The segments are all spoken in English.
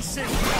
to get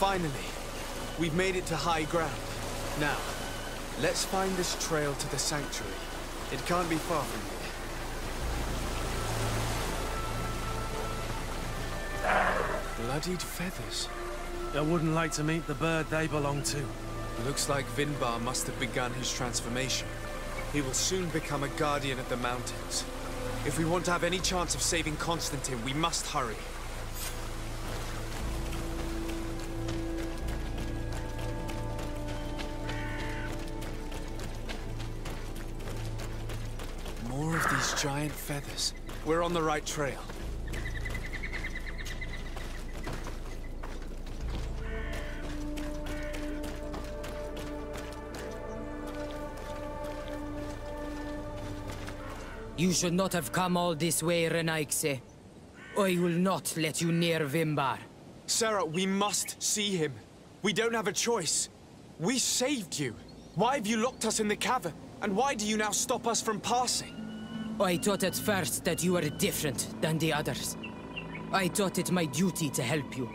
Finally, we've made it to high ground. Now, let's find this trail to the sanctuary. It can't be far from here. Bloodied feathers. I wouldn't like to meet the bird they belong to. Looks like Vinbarr must have begun his transformation. He will soon become a guardian of the mountains. If we want to have any chance of saving Constantine, we must hurry. These giant feathers. We're on the right trail. You should not have come all this way, Renaigse. I will not let you near Vinbarr. Sarah, we must see him. We don't have a choice. We saved you. Why have you locked us in the cavern? And why do you now stop us from passing? I thought at first that you were different than the others. I thought it my duty to help you.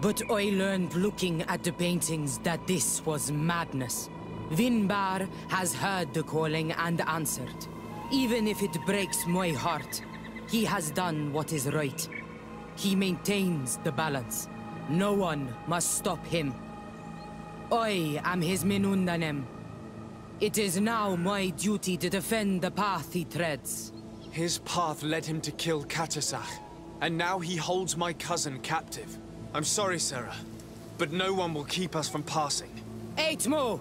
But I learned looking at the paintings that this was madness. Vinbarr has heard the calling and answered. Even if it breaks my heart, he has done what is right. He maintains the balance. No one must stop him. I am his Minundanem. It is now my duty to defend the path he treads. His path led him to kill Katasach, and now he holds my cousin captive. I'm sorry, Sarah, but no one will keep us from passing. Eight more!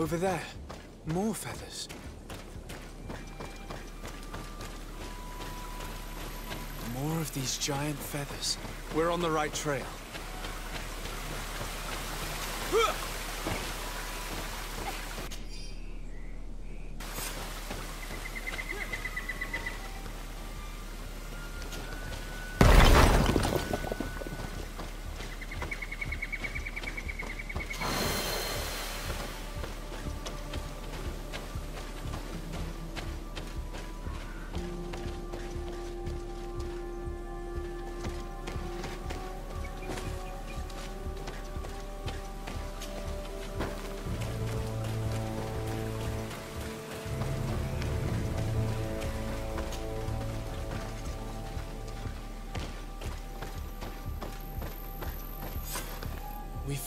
Over there. More feathers. More of these giant feathers. We're on the right trail.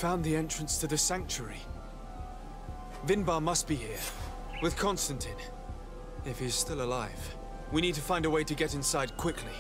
Found the entrance to the sanctuary. Vinbarr must be here, with Constantine. If he's still alive. We need to find a way to get inside quickly.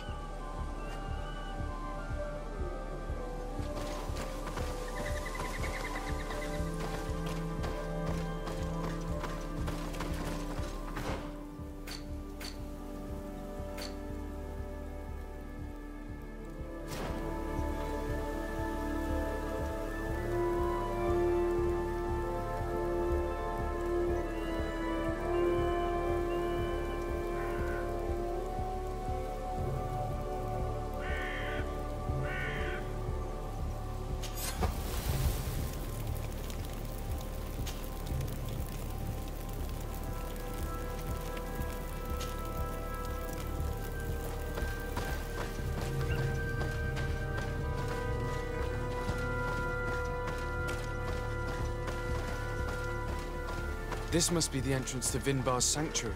This must be the entrance to Vinbarr's sanctuary.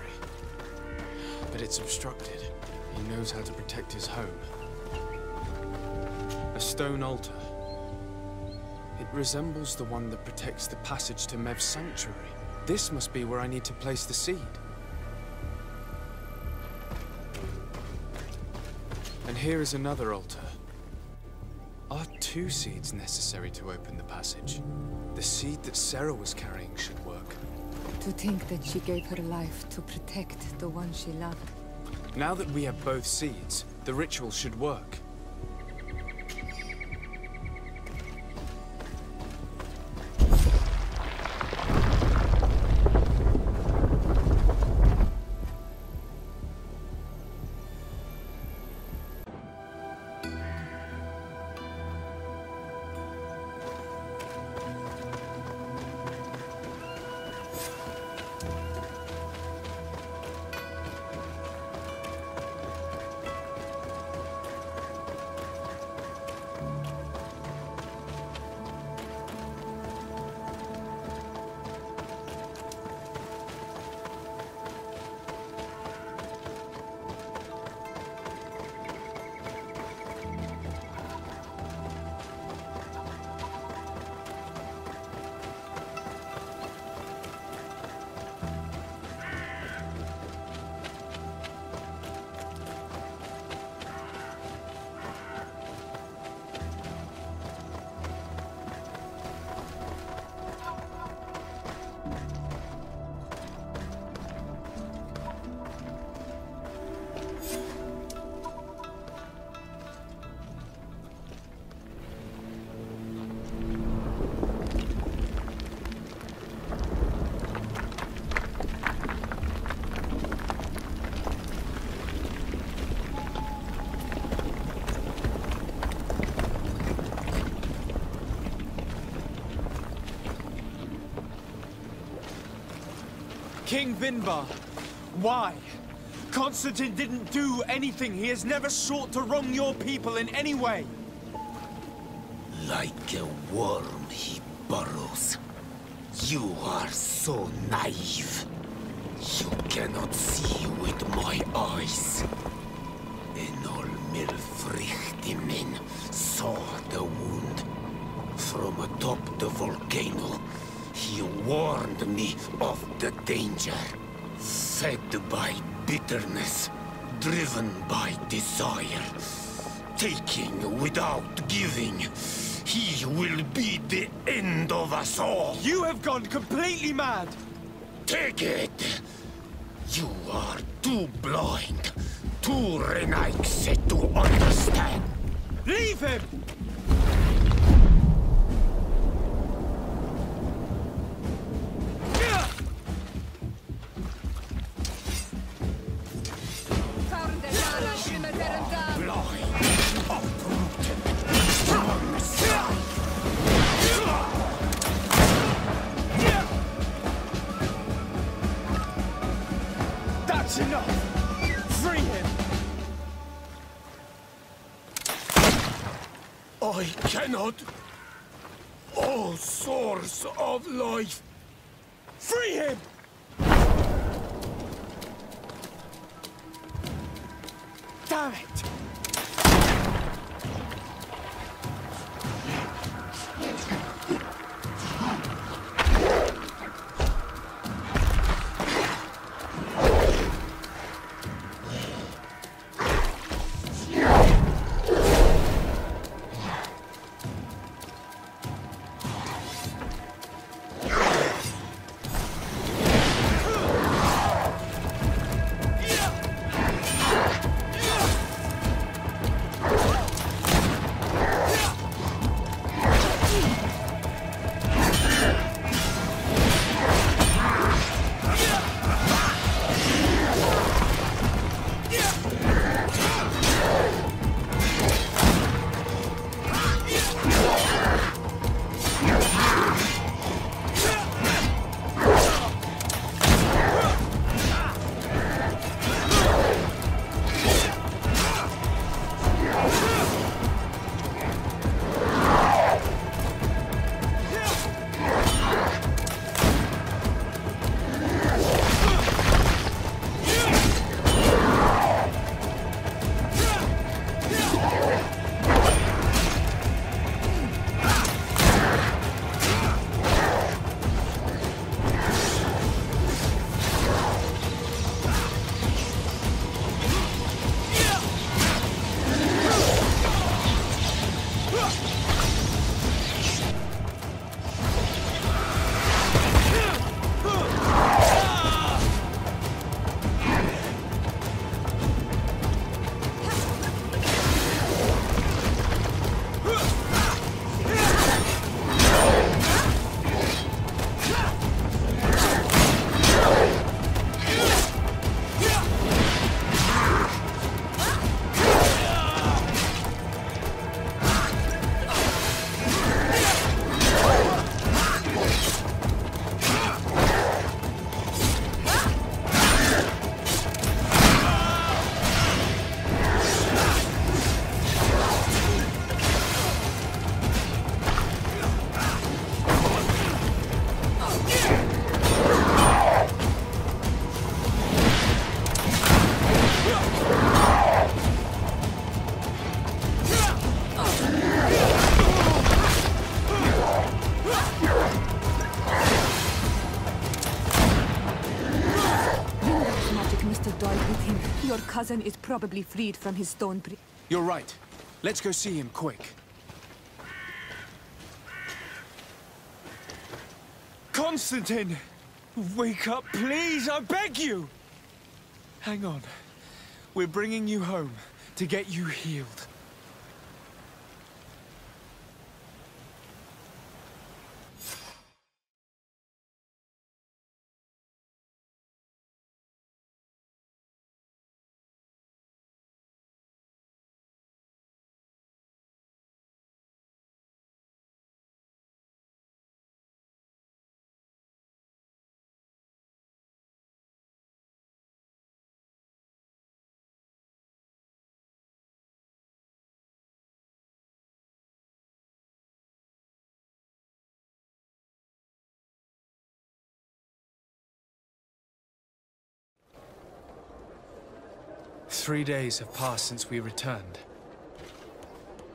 But it's obstructed. He knows how to protect his home. A stone altar. It resembles the one that protects the passage to Mev's sanctuary. This must be where I need to place the seed. And here is another altar. Are two seeds necessary to open the passage? The seed that Sarah was carrying should. To think that she gave her life to protect the one she loved. Now that we have both seeds, the ritual should work. King Vinbarr. Why? Constantine didn't do anything. He has never sought to wrong your people in any way. Like a worm he burrows. You are so naive. You cannot see with my eyes. Enol Milfrichtimin saw the wound. From atop the volcano, he warned me of the danger. Fed by bitterness, driven by desire, taking without giving, he will be the end of us all. You have gone completely mad! Take it! You are too blind, too Renaigse to understand. Leave him! That's enough! Free him! I cannot. O source of life, Free him! Damn it! Cousin is probably freed from his stone pri- You're right. Let's go see him quick. Constantine! Wake up, please! I beg you! Hang on. We're bringing you home to get you healed. Three days have passed since we returned.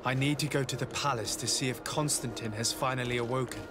I need to go to the palace to see if Constantine has finally awoken.